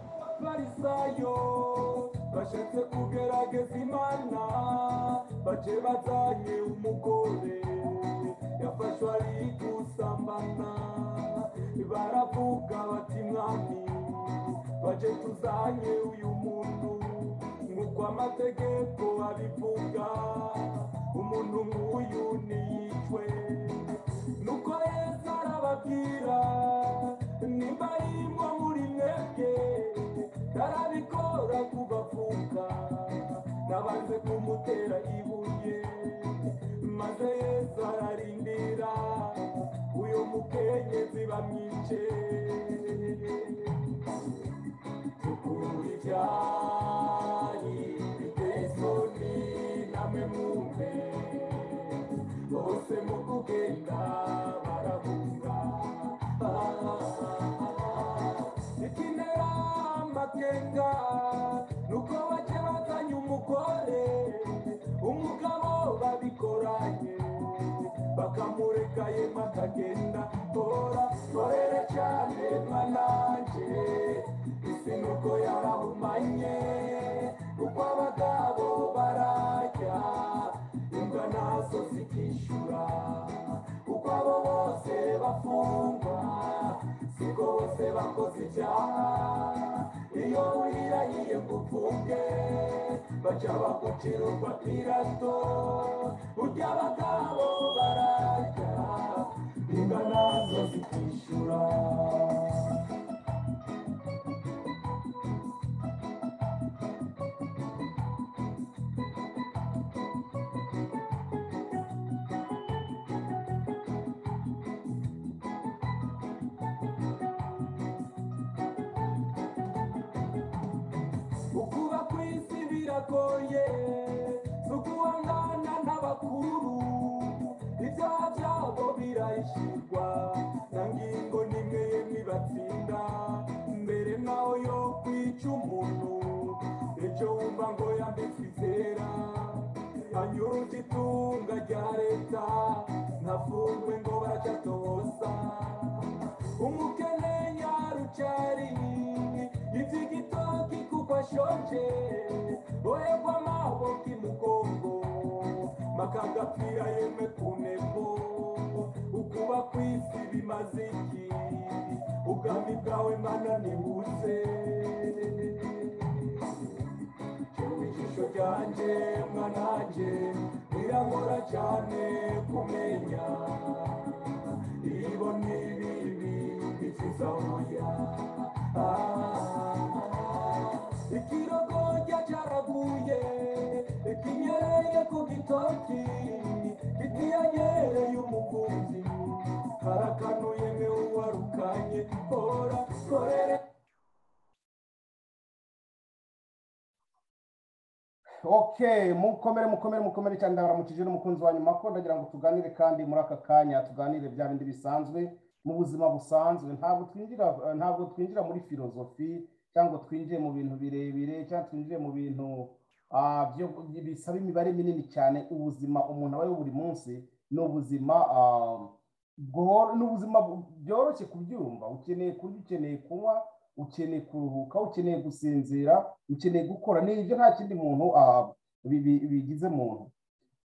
b'abafarisayo bashatse kugerageza imana bace bazanye umugore. Yafashwe ari gusambana baravuga bati mwami bace tuzanye uyu muntu. Nk'uko amategeko abivuga umuntu nk'uyu niyicwe. Nuko yesu arababwira nimba arimwo nabanze kumutera ibuye maze yesu ararindira. Uyu mukenyezi bamwice. Tukuri byari biteye isoni namwe mwumve. Bose mu kugenda barahunga. Ikinera amakenga nuko bace bazanye umugore umugabo babikoranye bakamureka yema akagenda tora torere cyane mwananje isi nuko yarahumanye uko abagabo barajya imbwa nazo zikishyura uko abo bose bafungwa. Siko bose bakoze ibyaha iyo wirahiye ngo uvuge baca bagucira urwa pirato urya abagabo barajya imbwa na zo zikishyura. Biragoye si ukuhangana n'abakuru. Ibyaha byabo birahishirwa nta ngingo n'imwe yemwe ibatsinda mbere naho yo kwica umuntu icyo wumva ngo yambitse izera. Anyuruje itunga rya leta ntafungwe ngo baracyatosa umukene nyarucari ivy'igitoki kuko ashonje boherwa amaboko imugongo makagapfira yemwe ku ntego ukuba kw'isi bimaze iki ubwami bwawe mana nibuze jewe ijisho ryanje mwananje rirangora cyane kumenya. Ibona ibibi okay mukomere mukomere mukomere cyane ndabaramukije n'umukunzi wa nyuma ko ndagira ngo tuganire kandi muri aka kanya tuganire bya bindi bisanzwe mu buzima busanzwe. Ntabwo twinjira ntabwo twinjira muri filozofi cyangwa twinjiye mu bintu birebire cyangwa twinjiye mu bintu ah, bisaba imibare minini cyane. Ubuzima umuntu abayeho buri munsi ni ubuzima ah, ni ubuzima bu- byoroshye kubyumva. Ukeneye kurya ukeneye kunywa ukeneye kuruhuka ukeneye gusinzira ukeneye gukora ni ibyo nta kindi muntu bi- bi- bigize muntu.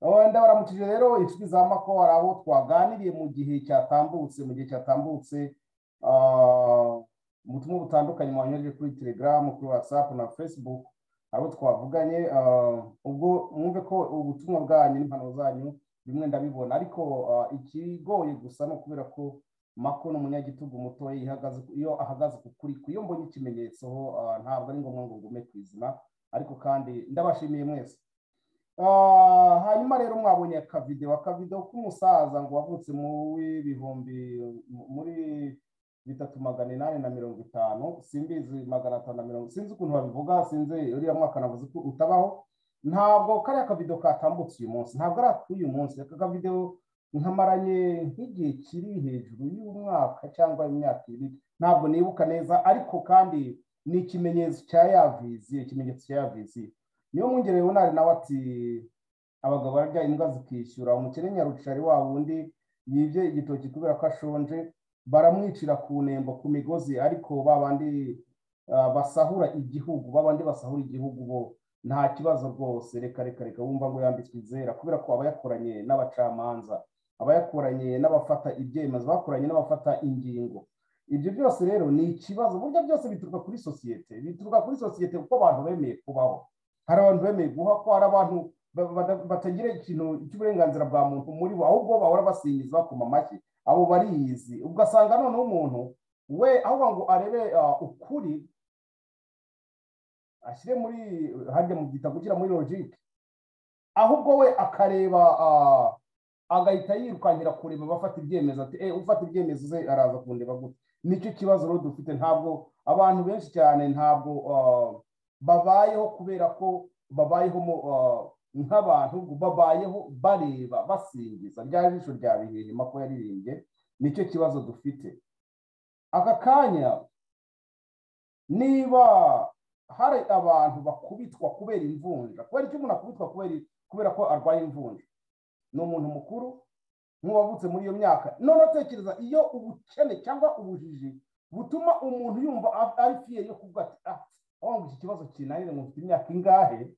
Oh, ndabaramukije rero inshuti za mako hari abo twaganiriye mu gihe cyatambutse mu gihe cyatambutse ah, mu butumwa butandukanye mwanyohereje kuri telegram kuri whatsapp na facebook abo twavuganye ah, ubwo mwumve ko ubutumwa bwanyu n'impanuro zanyu bimwe ndabibona. Ariko ah, ikigoye gusa ni ukubera ko mako ni umunyagitugu mutoya iyo ahagaze ku kuri iyo mbonye ikimenyetso ah, ntabwo ari ngombwa ngo ngume ku izina. Ariko kandi ndabashimiye mwese. Ah, hanyuma rero mwabonye akavidewo akavidewo k'umusaza ngo wavutse mu w'ibihumbi muri bitatu magana inani na mirongo itanu. Simbizi magana atanu na mirongo sinzi ukuntu babivuga sinzi uriya mwaka navuze ko utabaho. Ntabwo kariya kavidewo katambutse uyu munsi. Ntabwo ari ak'uyu munsi. Aka kavidewo nkamaranye nk'igihe kiri hejuru y'umwaka cyangwa imyaka ibiri. Ntabwo nibuka neza ariko kandi ni ikimenyetso cya ya viziyo ikimenyetso cya ya viziyo niyo mwungere yonari nawe ati abagabo bararya imbwa zikishyura. Umukene nyarucari wa wundi yibye igitoki kubera ko ashonje baramwicira ku nembo ku migozi ariko ba bandi ah, basahura igihugu babandi basahura igihugu bo. Nta kibazo rwose. Reka reka reka. Wumva ngo yambitswe izera kubera ko aba yakoranye n'abacamanza aba yakoranye n'abafata ibyemezo bakoranye n'abafata ingingo. Ibyo byose rero ni ikibazo. Burya byose bituruka kuri sosiyete. Bituruka kuri sosiyete kuko abantu bemeye kubaho. Hari abantu bemeye guha ko hari abantu ba- ba- batagira ikintu cy'uburenganzira bwa muntu muri bo ahubwo bahora basingiza bakoma amashyi. Abo bariyizi ugasanga noneho umuntu we ahubwo ngo arebe ah, ukuri ashyire muri harya mu gitabo gushyira muri logike ahubwo we akareba ah, agahita yirukankira kureba abafata ibyemezo ati eh ufata ibyemezo ze araza kundeba gute. Nicyo kibazo rero dufite ntabwo abantu benshi cyane ntabwo babayeho kubera ko babayeho nk'abantu babayeho bareba basingiza. Rya jisho rya bihehema ko yaririmbye ni cyo kibazo dufite. Aka kanya niba hari abantu bakubitwa kubera imvunja. Kubera icyo umuntu akubitwa kubera ko arwaye imvunja? Ni umuntu mukuru nk'uwavutse muri iyo myaka. None tekereza iyo ubukene cyangwa ubujiji butuma umuntu yumva ari fiye yo kuvuga ati ah wanga iki kibazo kinanire ngo mfite imyaka ingahe?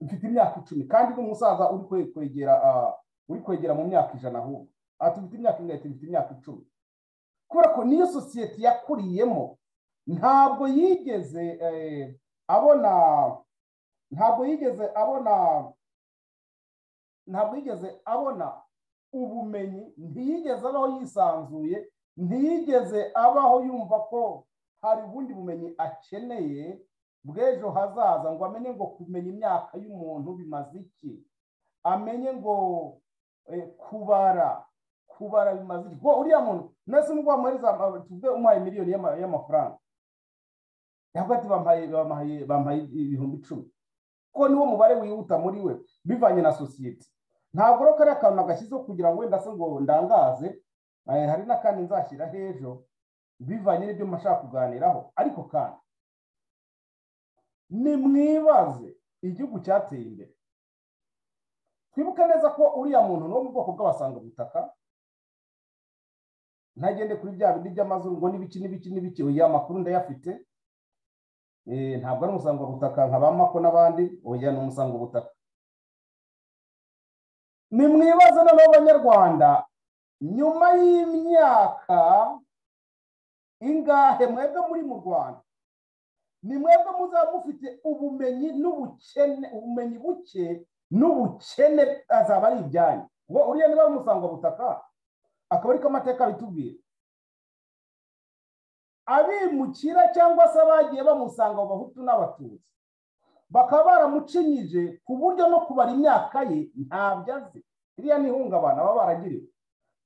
Mfite imyaka icumi. Kandi n'umusaza uri kwe- kwegera uri kwegera mu myaka ijana ahubwo. Ati mfite imyaka ingahe? Mfite imyaka icumi. Kubera ko niyo sosiyete yakuriyemo ntabwo yigeze eh, abona ntabwo yigeze abona ntabwo yigeze abona ubumenyi ntiyigeze abaho yisanzuye ntiyigeze abaho yumva ko hari ubundi bumenyi akeneye bw'ejo hazaza ngo amenye ngo kumenya imyaka y'umuntu bimaze iki? Amenye ngo eh, kubara kubara bimaze iki? Uriya muntu nese nubwo wamuhereza tuvuge umuhaye miliyoni y'ama- y'amafaranga. Yavuga ati bampaye ibihumbi icumi. Ko niwo mubare wihuta muri we bivanye na sosiyete ntabwo rero kariya kantu nagashyizeho kugira ngo wenda se ngo ndangaze eh, hari n'akandi nzashyira hejuru bivanye n'ibyo mashaka kuganiraho. Ariko kandi nimwibaze igihugu cyateye imbere. Twibuke neza ko uriya muntu ni wo mu bwoko bw'abasangabutaka ntagende kuri bya bindi by'amazuru ngo n'ibiki n'ibiki n'ibiki oya amakuru ndayafite. Ntabwo ari umusangwabutaka nka ba mako n'abandi oya ni umusangwabutaka nimwibaze noneho abanyarwanda nyuma y'imyaka ingahe mwebwe muri mu rwanda? Ni mwebwe muzaba mufite ubumenyi n'ubukene ubumenyi buke n'ubukene azaba ari ibyanyu. Ngo uriya niba ari umusangwabutaka akaba ariko amateka abitubwira. Abimukira cyangwa se abagiye bamusanga mu bahutu n'abatutsi. Bakaba baramucinyije ku buryo no kubara imyaka ye ntabyo azi. Iriya ni ihungabana baba baragiriwe.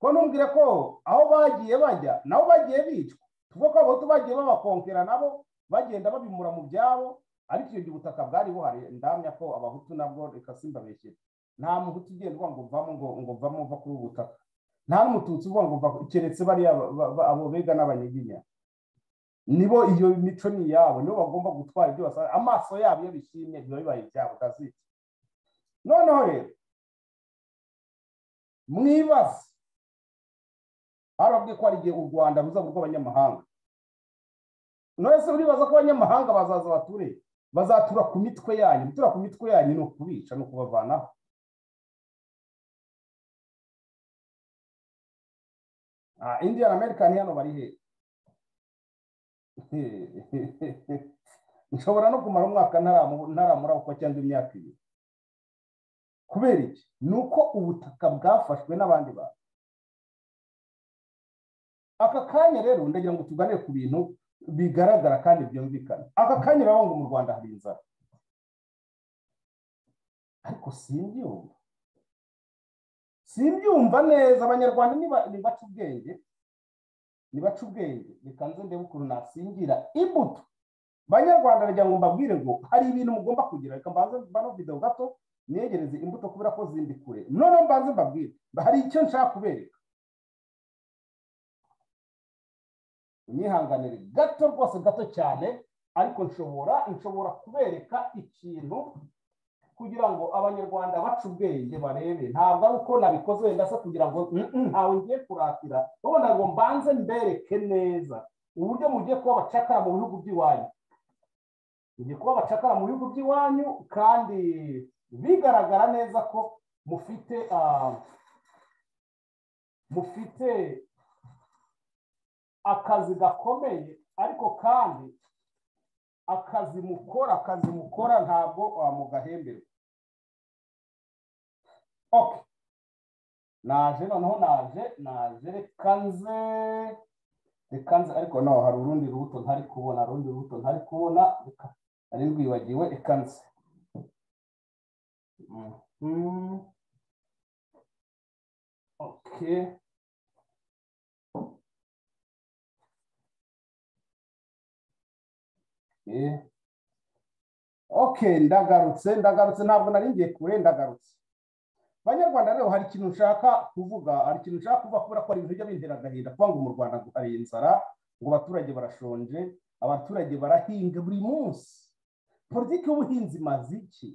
Ko ntumbwire ko aho bagiye bajya nabo bagiye bicwa. Tuvuge ko abahutu bagiye babakonkera nabo bagenda babimura mu byabo ariko icyo gihe ubutaka bwari buhari ndamya ko abahutu nabwo reka simbabeshyere nta muhutu ugenda uvuga ngo mvamo ngo ngo mvamo uva kuri ubu butaka. Nta n'umututsi uvuga ngo keretse bariya ba- ba- abo bega n'abanyiginya nibo iyo mico ni iyabo nibo bagomba gutwara ibyo basaba. Amaso yabo iyo bishimye biba bibaye ibyabo utazica noneho rero mwibaze barabwiye ko hari igihe u rwanda ruzaba urw'abanyamahanga none uribaza ko abanyamahanga bazaza bature? Bazatura ku mitwe yanyu. Gutura ku mitwe yanyu ni ukubica ni ukubavanaho. Ah, indian american hano bari he? nshobora no kumara umwaka ntaramu- ntaramurabukwa cyangwa imyaka ibiri. Kubera iki? Ni uko ubutaka bwafashwe n'abandi bantu. Aka kanya rero ndagira ngo tuganire ku bintu bigaragara kandi byumvikana. Aka kanya urabona ngo mu rwanda hari inzara. Ariko simbyumva. Simbyumva neza abanyarwanda nibaca ubwenge nibaca ubwenge. Reka nze ndebe ukuntu nasingira imbuto. Banyarwanda ngo mbabwire ngo hari ibintu mugomba kugira. Reka mbanze mbano video gato negereze imbuto kubera ko zindi kure. Noneho mbanze mbabwire hari icyo nshaka kubereka. Unyihanganire gato rwose gato cyane ariko nshobora nshobora kubereka ikintu kugira ngo abanyarwanda bace ubwenge barebe. Ntabwo ari uko nabikoze wenda se kugira ngo "Mm, mm, ntawe ngiye kuratira. Ubona ngo mbanze mbereke neza uburyo mugiye kuba abacakara mu bihugu by'iwanyu. Mugiye kuba abacakara mu bihugu by'iwanyu kandi bigaragara neza ko mufite ah, mufite akazi gakomeye ariko kandi akazi mukora akazi mukora ntabwo mugahemberwa. Okay naje noneho naje naje reka nze reka ariko no hari urundi rubuto ntari kubona urundi rubuto ntari kubona reka rwibagiwe reka nze Mhm. okay Okay. okay ndagarutse ndagarutse ntabwo nari kure ndagarutse banyarwanda rero hari ikintu nshaka kuvuga hari ikintu nshaka kuvuga kubera ko hari ibintu bijya bintera agahinda. Kuvuga ngo mu rwanda hari inzara ngo abaturage barashonje abaturage barahinga buri munsi. Politiki y'ubuhinzi imaze iki?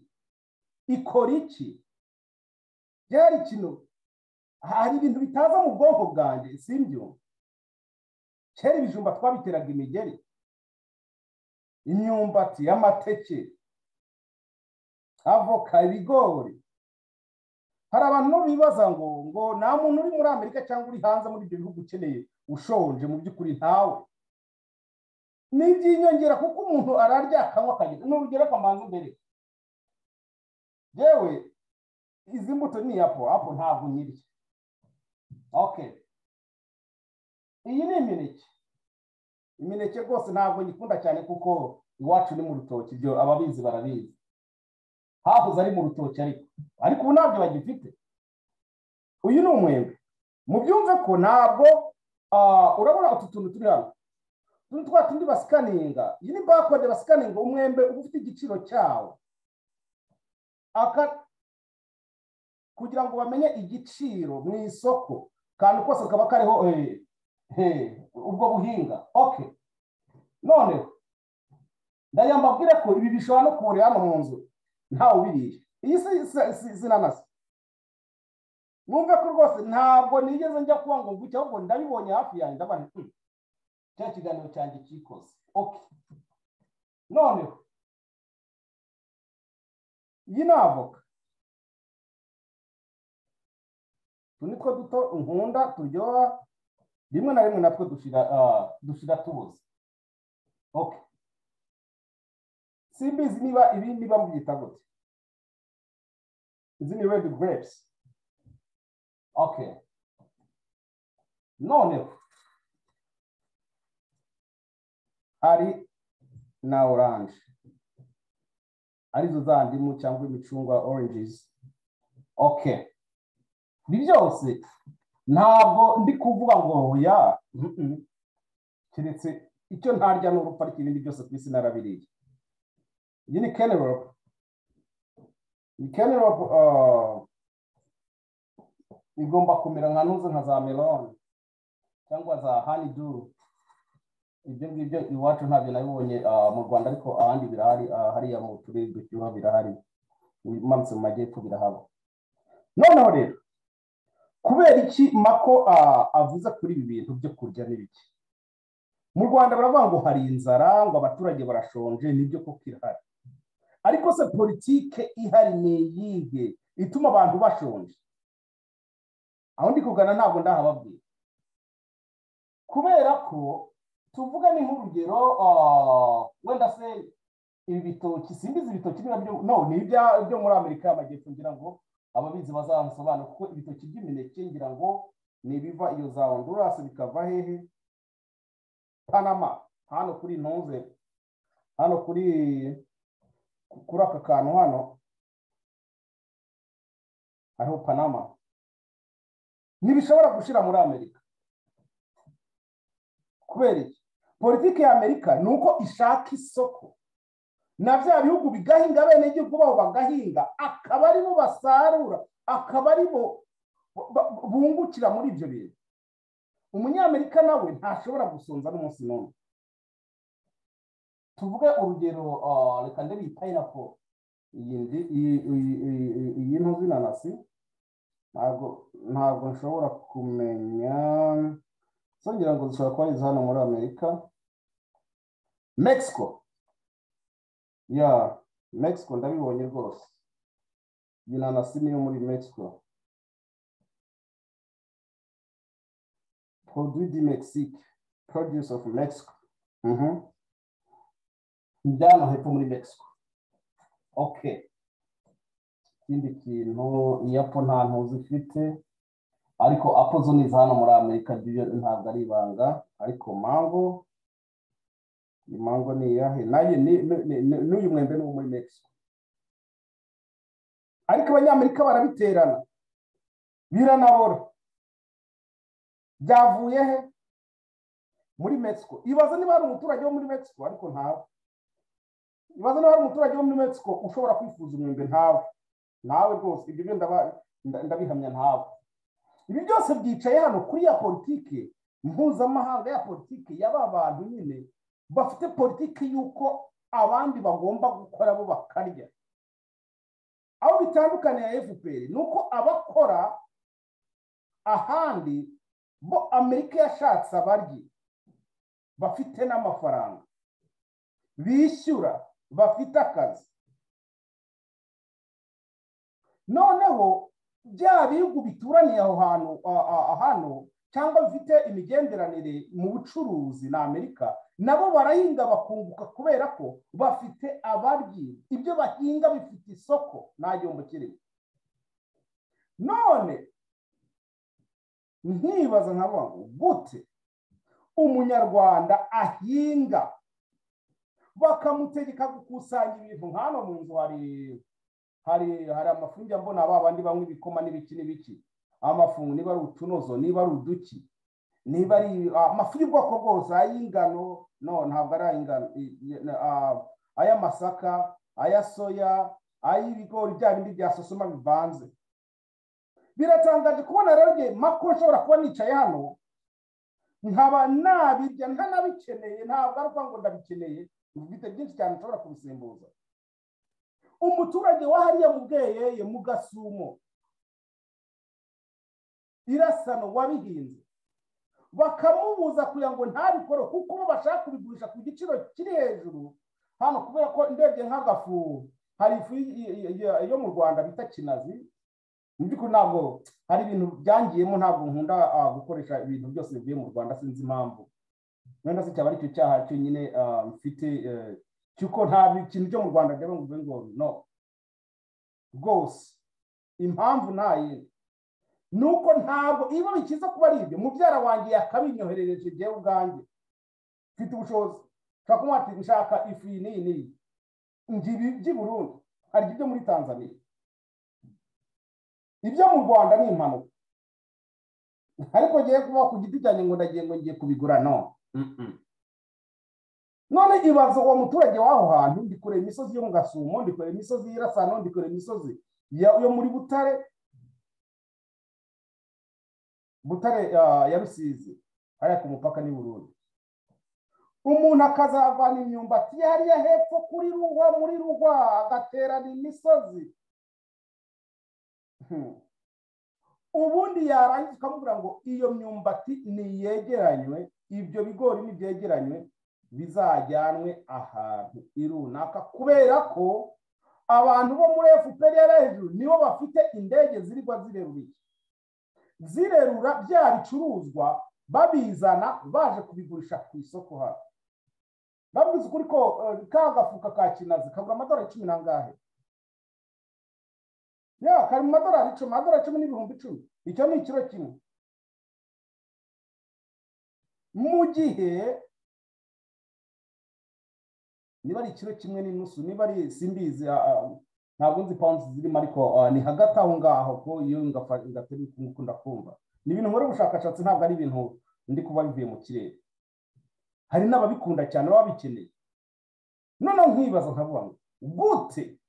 Ikora iki? Byari ikintu hari ibintu bitaza mu bwonko bwanjye simbyo kera ibijumba twabiteraga imigeri imyumbati amateke avoka ibigori. Hari abantu bibaza ngo ngo nta muntu uri muri amerika cyangwa uri hanze muri ibyo bihugu ukeneye ushonje mu by'ukuri ntawe. Ni iby'inyongera kuko umuntu ararya akanywa akagira ni urugero kamanza imbere yewe izi mbuto ni apo apo ntabwo nyirya. Okay iyi ni imineke. Imineke rwose ntabwo nyikunda cyane kuko iwacu ni mu rutoki. Ibyo ababizi barabizi. Hahoze ari mu rutoki ariko ariko ubu ntabyo bagifite. Uyu ni umwembe. Mubyumve ko ntabwo urabona utu tuntu turi hano. Tuno twa tundi basikaninga. Iyi ni bakode basikaninga umwembe uba ufite igiciro cyawo. Kugira ngo bamenye igiciro mu isoko kandi kose kaba kariho ubwo buhinga. Oke noneho ndayambabwire ko ibi bishobora no kubura hano mu nzu. Ntawe ubiriye iyi si inanasi. Mwumve ko rwose ntabwo nigeze njya kuba ngo nguke ahubwo ndabibonye hafi yanjye ndabona cya kiganiro cyanjye kikoze oke noneho iyi ni avoka. Utu ni two duto nkunda turyoha rimwe na rimwe natwo dushira tubuze. Oke simbizi niba ibi niba mubyita gute izi ni redi grapes. Okay. Noneho hari na oranje ari zo za ndimu cyangwa imicungwa oranges. Okay. Ibi byose. Ntabwo ndi kuvuga ngo ya keretse icyo ntarya ni urupfu ariko ibindi byose ku isi narabiriye. Kenerope iyi kenerope igomba kumera nka ntuze nka za meloni cyangwa za hanidu ibyo ngibyo iwacu ntabyo nabibonye mu rwanda ariko ahandi birahari hariya mu turere dushyuha birahari. Umanutse mu majyepfo birahaba noneho rero kubera iki mako avuze kuri ibi bintu byo kurya n'ibiki? Mu rwanda baravuga ngo hari inzara ngo abaturage barashonje ni byo koko irahari. Ariko se politike ihari ni iyihe ituma abantu bashonje. Aho ndi kugana ntabwo ndahababwira kubera ko tuvuga ni nk'urugero wenda se ibi bitoki simbizi ibitoki no ni ibyo muri amerika y'amajyepfo ngira ngo ababizi bazamusobanura kuko ibitoki by'imineke ngira ngo ni ibiva iyo za hondurasi bikava hehe? Panama hano kuri ntuze hano kuri kuri aka kantu hano hariho panama ntibishobora gushyira muri amerika. Kubera iki? Politiki ya amerika ni uko ishaka isoko. Na bya bihugu bigahinga bene igihugu babo bagahinga akaba ari bo basarura akaba ari bo bungukira muri ibyo bintu. Umunyamerika nawe ntashobora gusonza n'umunsi n'umwe. Tuvuge urugero reka ndebe iyi payinapo iyi ntuzi inanasi. Ntabwo nshobora kumenya. Zongera ngo zishobora kuba izi hano muri amerika. Mexico. Ya mexico ndabibonye rwose. Iyi nanasi niyo muri mexico. Produit du mexique. Produce of mexico. Mhm. njyana hepfo muri mexico. Okay ikindi kintu iyi apo nta ntuzi ifite ariko apo zo ni hano muri amerika ntabwo ari ibanga ariko mango. Iyi mango ni iyahe na yo n'uyu mwembe ni uwo muri mexico. Ariko abanyamerika barabiterana biranabora byavuye he muri mexico. Ibaza niba hari umuturage wo muri mexico ariko ntawe ibaza niba hari umuturage wo muri mexico ushobora kwifuza umwembe ntawe nawe rwose ibyo byo ndabihamya ntawe ibi byose byicaye hano kuri ya politike mpuzamahanga ya politike y'aba bantu nyine bafite politike y'uko abandi bagomba gukora bo bakarya aho bitandukaniye ya fpr ni uko abakora ahandi bo amerika yashatse abaryi bafite n'amafaranga bishyura bafite akazi noneho bya bihugu bituraniye aho hantu hano cyangwa bifite imigenderanire mu bucuruzi na amerika nabo barahinga bakunguka kubera ko bafite abaryi. Ibyo bahinga bifite isoko nta gihombo kirimo. None nkibaza ngo gute umunyarwanda ahinga bakamutegeka gukusanya ibintu. Hano mu nzu hari hari hari amafu njya mbona ba bandi banywa ibikoma n'ibiki n'ibiki. Amafungu niba ari utunozo niba ari uduki niba ari amafu y'ubwoko bwose ay'ingano no ntabwo ari ay'ingano ah, ay'amasaka aya soya ay'ibigori bya bindi bya sosoma bivanze. Biratangaje kubona rero mako nshobora kuba nicaye hano nkaba nabirya ntanabikeneye ntabwo ari ukuvuga ngo ndabikeneye. Bifite byinshi cyane nshobora kubisimbuza. Umuturage wa hariya mu bweyeye mu gasumo irasano wabihinze. Bakamubuza kugira ngo ntabikore kuko bo bashaka kubigurisha ku giciro kiri hejuru. Hano kubera ko ndebye nk'agafu hari ifu yo mu rwanda bita kinazi. By'ukuri ntabwo hari ibintu byangiyemo ntabwo nkunda ah, gukoresha ibintu byose bivuye mu rwanda sinzi impamvu. Wenda se cyaba ari cyo cyaha cyonyine ah, mfite eh, cy'uko nta kintu cyo mu rwanda ndeba ngo ngo no. Rwose impamvu nta yindi ni uko ntabwo iyo bikiza kuba ari ibyo mubyara wanjye yakabinyoherereje jyewe ubwanjye. Mfite ubushobozi. Nshobora kumuha ati nshaka ifu iyi n'iyi n'iyi. Ngibi by'i hari ibyo muri tanzania. Ibyo mu rwanda ni impanuka. Ariko ngiye kuba ku giti cyanjye ngo ndagiye ngo ngiye kubigura no. Mm-mm. None ibaza uwo muturage w'aho hantu ndi kureba imisozi yo mu gasumo ndi kureba imisozi y'irasano ndi kureba imisozi yo muri butare. Butare ya rusizi hariya ku mupaka n'i burundi. Umuntu akazavana imyumbati hariya hepfo kuri ruhwa muri ruhwa agaterana imisozi. Hmm. ubundi yarangiza ukamubwira ngo iyo myumbati niyegeranywe ibyo bigori nibyegeranywe bizajyanwe ahantu runaka kubera ko abantu bo muri fpr yari hejuru nibo bafite indege zirirwa zirerura zirerura bya bicuruzwa babizana baje kubigurisha ku isoko hano. Babwiza ukuri ko eh, ka gafuka ka kinazi kagura amadolari cumi n'angahe ya kari mu madolari icumi amadolari cumi n'ibihumbi icumi. Icyo ni ikiro kimwe. Mu gihe niba ari ikiro kimwe n'inusu niba ari simbizi ntabwo nzi pounds zirimo ariko ni hagati aho ngaho ko iyo ngatari kumukunda kumva ni ibintu nkora ubushakashatsi ntabwo ari ibintu ndi kuba bivuye mu kirere. Hari n'ababikunda cyane baba bikeneye noneho nkibaza nkavuga ngo gute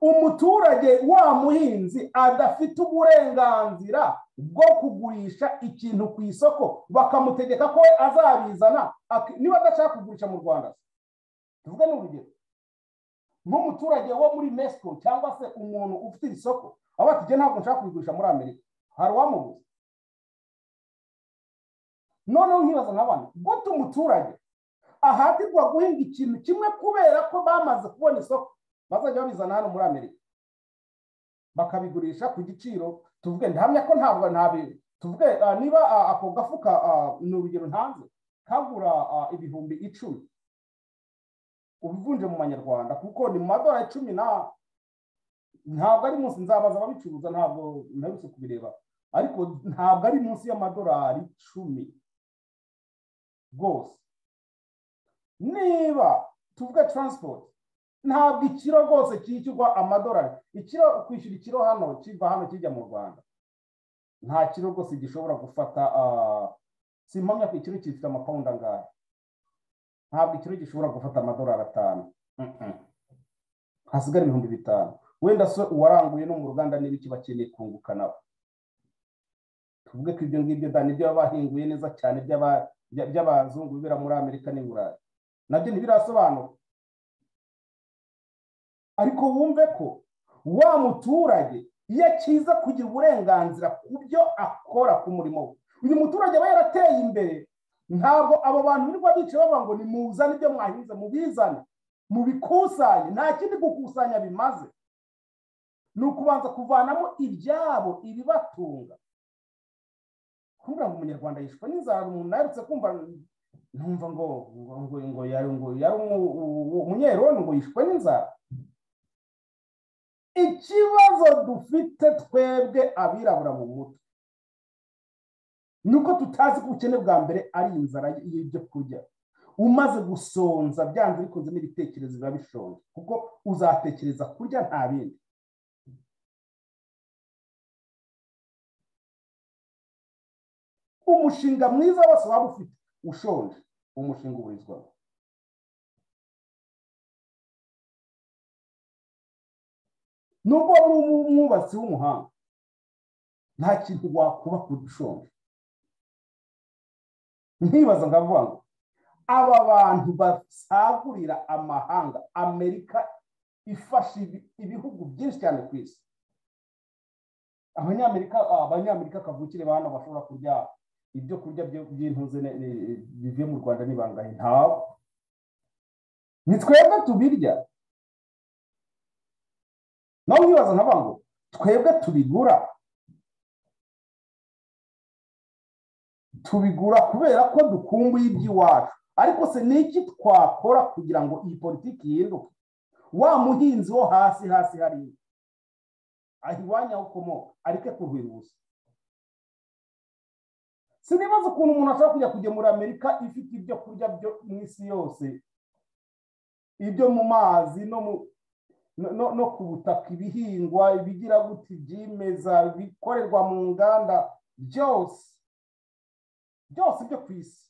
umuturage wa muhinzi adafite uburenganzira bwo kugurisha ikintu ku isoko bakamutegeka ko azabizana. Niba adashaka kugurisha mu rwanda tuvuge n'urugero. Nk'umuturage wo muri mexico cyangwa se umuntu ufite iri soko aba ati "Jye ntabwo nshaka kubigurisha muri amerika. Hari uwamubuza noneho nkibaza nk'abantu gute umuturage ahatirwa guhinga ikintu kimwe kubera ko bamaze kubona isoko bazajya babizana hano muri amerika? Bakabigurisha ku giciro tuvuge ndahamya ko ntabwo ntabi tuvuge ah, niba ah, ako gafuka ah, ni urugero ntanze. Kagura ibihumbi icumi. Ubivunje mu manyarwanda kuko ni mu madolari cumi na ntabwo ari munsi. Nzabaza ababicuruza ntabwo mperutse kubireba. Ariko ntabwo ari munsi y'amadolari icumi. Rwose. Niba tuvuge taransipoti ntabwo ikiro rwose cyishyurwa amadolari. Ikiro kwishyura ikiro hano kiva hano kijya mu rwanda. Nta kiro rwose gishobora gufata ah, simpamya ko ikiro gifite amapawundi angahe. Ntabwo ikiro gishobora gufata amadolari atanu. Hasigara ibihumbi bitanu. Wenda se uwaranguye no mu ruganda n'ibiki bakeneye kunguka nabo tuvuge ko ibyo ngibyo da ni byo baba bahinguye neza cyane by'aba- bya- by'abazungu bibera muri amerika n'i burayi na byo ntibirasobanuka ariko wumve ko wa muturage iyo akiza kugira uburenganzira ku byo akora ku murimo we. Uyu muturage aba yarateye imbere. Ntabwo abo bantu birirwa bicaye bavuga ngo nimuzane ibyo mwahinze mubizane mubikusanye. Nta kindi gukusanya bimaze. Ni ukubanza kuvanamo ibyabo ibibatunga. Kumbwira ngo umunyarwanda yishwe n'inzara umuntu aherutse kumva numva ngo ngo ngo yari ngo yari umunyeroni ngo yishwe n'inzara. Ikibazo dufite twebwe abirabura mu mutwe. Ni uko tutazi ko ubukene bwa mbere ari inzara y'ibyo kurya. Umaze gusonza byanze bikunze n'ibitekerezo biba bishonje kuko uzatekereza kurya nta bindi. Umushinga mwiza wose waba ufite ushonje. Uwo mushinga uburizwamo nubwo waba umwubatsi w'umuhanga nta kintu wakubaka ushonje nkibaza ngavuga ngo aba bantu basagurira amahanga amerika ifasha ibi- ibihugu byinshi cyane ku isi. Abanyamerika abanyamerika kavukire hano bashobora kurya ibyo kurya by'intuze bivuye mu rwanda ni bangahe? Ntabwo ni twebwe tubirya. Nawe nkibaza nkavuga ngo twebwe tubigura tubigura kubera ko dukumbuye iby'iwacu ariko se ni iki twakora kugira ngo iyi politiki yihinduke wa muhinzi wo hasi hasi hariya aho iwanyu aho ukomoka areke kurwira ubusa sinibaza ukuntu umuntu ashobora kujya kugemura amerika ifite ibyo kurya byo mu isi yose ibyo mu mazi no mu no, ku butaka ibihingwa ibigira gute ibyimeza ibikorerwa mu nganda byose byose byo ku isi.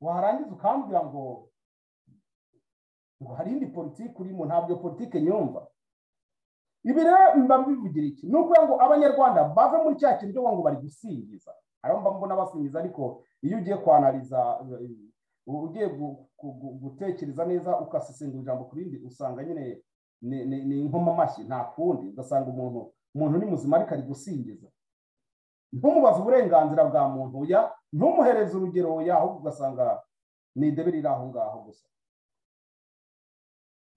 Warangiza ukambwira ngo ngo hari indi politiki urimo ntabyo politiki nyumva. Ibi rero mba mbivugira iki? Ni ukuvuga ngo abanyarwanda bave muri cya kintu cyo ngo bari gusingiza. Hariho mba mbona basingiza ariko iyo ugiye kwanariza ugiye gu- gu- gu- gutekereza neza ugasesengura ijambo ku rindi usanga nyine ni- ni inkomamashyi nta kundi. Ugasanga umuntu umuntu ni muzima ariko ari gusingiza. Ntumubaze uburenganzira bwa muntu. Ya ntumuhereze urugero. Ya ahubwo ugasanga ni idebe riri aho ngaho gusa.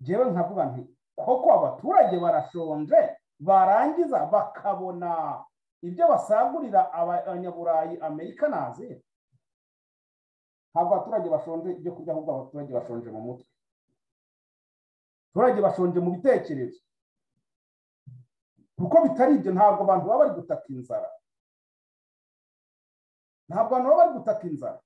Njyewe nkavuga nti koko abaturage barashonje barangiza bakabona ibyo basagurira abanyaburayi amerika nazi ntabwo abaturage bashonje ibyo kurya ahubwo abaturage bashonje mu mutwe. Abaturage bashonje mu bitekerezo. Kuko bitari ibyo ntabwo abantu baba bari gutaka inzara. Ntabwo abantu baba bari gutaka inzara.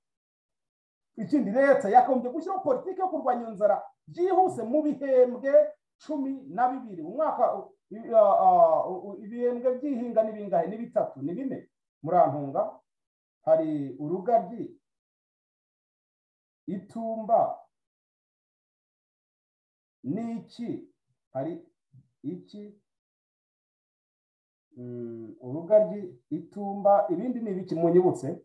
Ikindi leta yakomeje gushyiraho politiki yo kurwanya inzara byihuse mu bihembwe cumi na bibiri umwaka ibihembwe by'ihinga ni bingahe ni bitatu ni bine murantunga hari urugaryi itumba. N'iki? Hari iki? Urugaryi itumba. Ibindi ni ibiki? Munyibutse.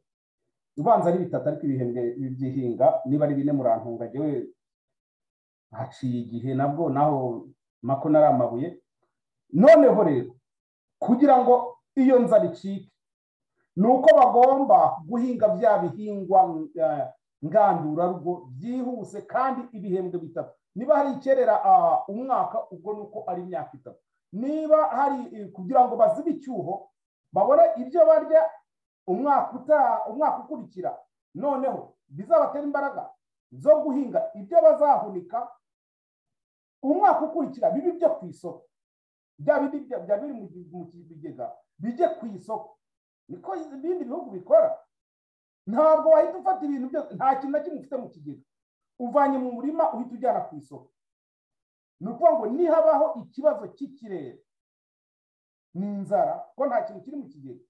Ubanza ari bitatu ariko ibihembwe by'ihinga. Niba ari bine murantunga jyewe haciye igihe nabwo naho mako nari amabuye. Noneho rero kugira ngo iyo nzara icike ni uko bagomba guhinga bya bihingwa eh, ngandurarugo byihuse kandi ibihembwe bitatu. Niba hari ikerera umwaka ubwo ni uko ari imyaka itatu. Niba hari eh, kugira ngo bazibe icyuho babone ibyo barya umwaka ukurikira noneho bizabatera imbaraga zo guhinga ibyo bazahunika umwaka ukurikira bibi byo ku isoko. Bya bindi biri mu bigega bijye ku isoko. Niko ibindi bihugu bikora. Ntabwo wahita ufata ibintu byose nta kintu na kimwe ufite mu kigega. Uvanye mu murima uhita ujyana ku isoko. Ni ukuvuga ngo nihabaho ikibazo cy'ikirere ni inzara ko nta kintu kiri mu kigega.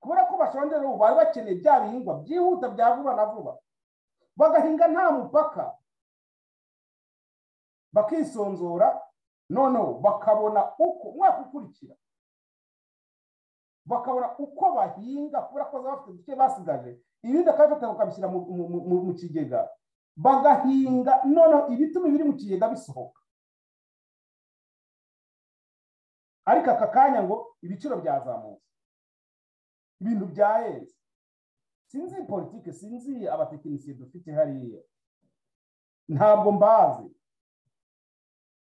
Kubera ko bashonje rero bari bakeneye bya bihingwa byihuta bya vuba na vuba. Bagahinga nta mupaka. Bakisonzora noneho bakabona uko umwaka ukurikira bakabona uko bahinga kubera ko bafite uduce basigaje. Ibindi bakabifata bakabishyira mu- kigega. Bagahinga noneho ibituma biri mu kigega bisohoka. Ariko aka kanya ngo ibiciro byazamutse. Ibintu byahenze. Sinzi politike sinzi abatekinisiye dufite hariya. Ntabwo mbazi.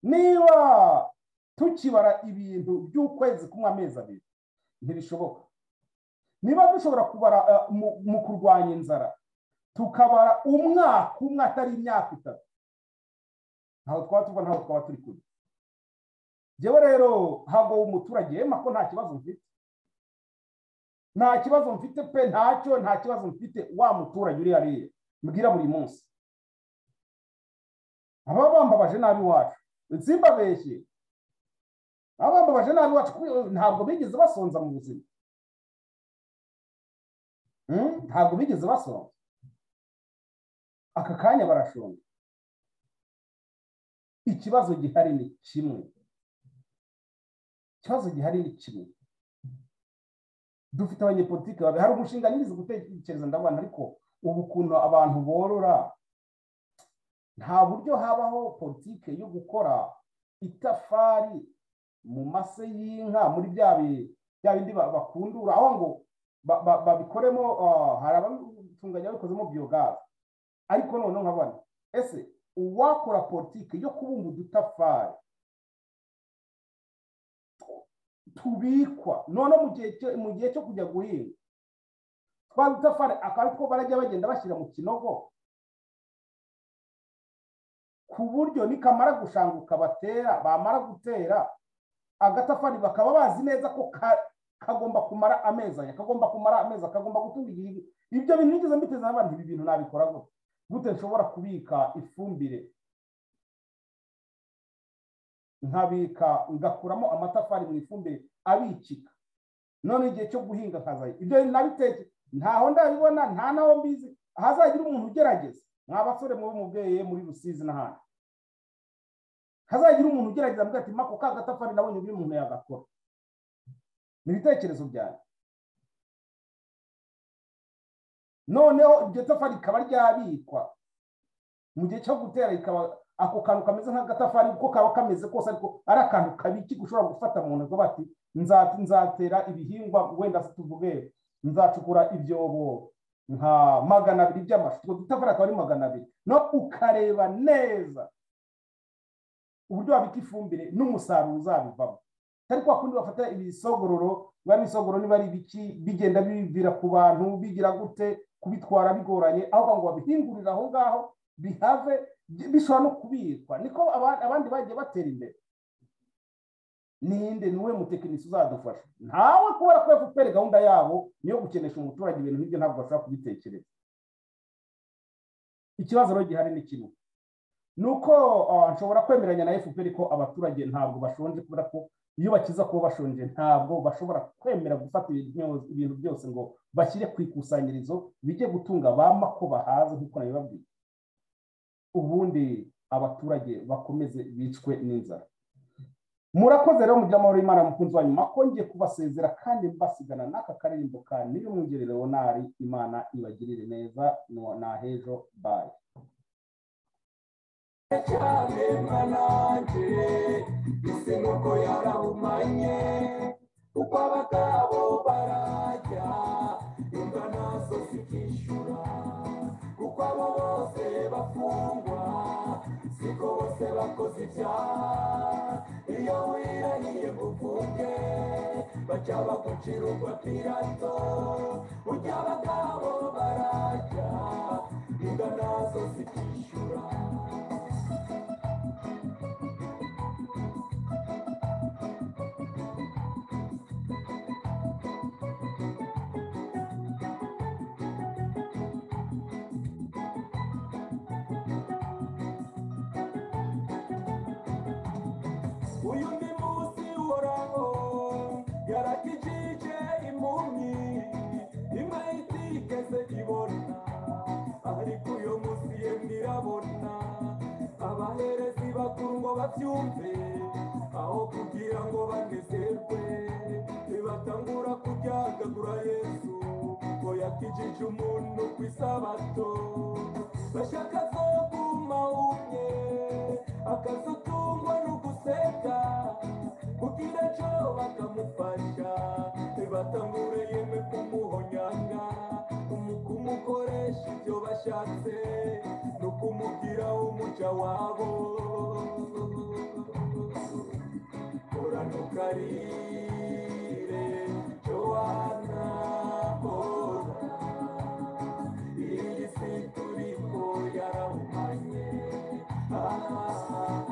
Niba tukibara ibintu by'ukwezi kumwe amezi abiri ntibishoboka niba dushobora kubara eh, mu- kurwanya inzara tukabara umwaka umwe atari imyaka itatu. Ntaho twaba tuva ntaho twaba turi kujya njyewe rero ntabwo umuturage yema ko nta kibazo mfite. Nta kibazo mfite pe ntacyo nta kibazo mfite. Wa muturage uri hariya mbwira buri munsi. Ababa bambabaje nabi iwacu. Simbabeshye ababa bambabaje nabi kuko ntabwo bigeze basonza mu buzima. Hmm? ntabwo bigeze basonza. Aka kanya barashonga. Ikibazo gihari ni kimwe. Ikibazo gihari ni kimwe. Dufite abanyepolitiki babi hari umushinga nigeze gutekereza ndabona ariko ubu ukuntu abantu borora nta buryo habaho politike yo gukora itafari mu mase y'inka muri bya bi- bya bindi ba- bakundura. Aho ngo ba- ba- babikoremo ah, hari ababitunganya babikozemo biyogazi ariko noneho nkabona ese uwakora politike yo kubumba udutafari tubikwa? None mu gihe cyo- kujya guhinga twa dutafari akaba ariko barajya bagenda bashyira mu kinogo? Ku buryo nikamara gushanguka batera bamara gutera agatafari bakaba bazi neza ko ka- kagomba kumara amezi aya kagomba kumara amezi kagomba gutunga igihe. Ibyo bintu nigeze mbiteza n'abandi ibi bintu nabikora gute? Gute nshobora kubika ifumbire? Nkabika ngakuramo amatafari mu ifumbire abikika none igihe cyo guhinga nkazayo ibyo nabiteke ntaho ndabibona nta naho mbizi. Hazagira umuntu ugerageza mwa basore mubweye muri rusizi n'ahandi. Hazagira umuntu ugerageza avuga ati mako ka gatafari nabonye uburyo umuntu yagakora ni ibitekerezo byanjye. Noneho iryo tafari rikaba ryabikwa. Mu gihe cyo gutera rikaba ako kantu kameze nk'agatafari uko kaba kameze kose ariko ari akantu kabiki ushobora gufata mu ntoki bati "Nza- nzatera ibihingwa wenda tuvuge nzacukura ibyobo nka magana abiri by'amashu. Utwo akaba ari magana abiri. No ukareba neza. Uburyo wabika ifumbire n'umusaruro uzabivamo. Atari kwa kundi bafata ibisogororo biba ari ibisogoro niba ari ibiki bigenda bivira ku bantu bigira gute kubitwara bigoranye aho ngo babihingurire aho ngaho bihave bi- bishobora no kubikwa. Niko aba- abandi bagiye batera imbere. Ninde? Niwe mutekinisi uzadufasha. Ntawe kubera ko efuperi gahunda yabo niyo gukenesha umuturage ibintu nk'ibyo ntabwo bashobora kubitekereza. Ikibazo rero gihari ni kimwe. Ni uko ah, nshobora kwemeranya na efuperi ko abaturage ntabwo bashonje kubera ko iyo bakiza kuba bashonje ntabwo bashobora kwemera gufata ibintu byose ngo bashyire ku ikusanyirizo bijye gutunga ba mako bahaze nk'uko nabibabwiye. Ubundi abaturage bakomeze bicwe n'inzara. Murakoze rero mugira amahoro y'imana mukunzi wanyu makongeye kubasezera kandi mbasigana n'aka karirimbo ka niyumwungere leonari imana ibagirire neza na hejo bayi cyane mwananje isi nuko yarahumanye kuko abagabo barajya imbwa nazo zikishyura kuko abo bose bafungwa siko bose bakoze ibyaha iyo wirahiye ngo uvuge baca bagucira urwa pirato burya abagabo barajya imbwa nazo zikishyura uyu ni munsi uhoraho yarakijije impumyi imwe itigeze ibona. Ariko uyu munsi yemwe irabona abaherezi bakuru ngo babyumve aho kugira ngo banezerwe. Batangura kuryagagura yesu ngo yakijije umuntu ku isabato. Bashaka zo kumahumye akazutungwa bakamufasha batamureye me kumuhonyanga kumukoresha ibyo bashatse no kumubwira umuca wabo. Korana ukarire cyo wanabona iyi si turiko yarahumanye ah, ah, ah,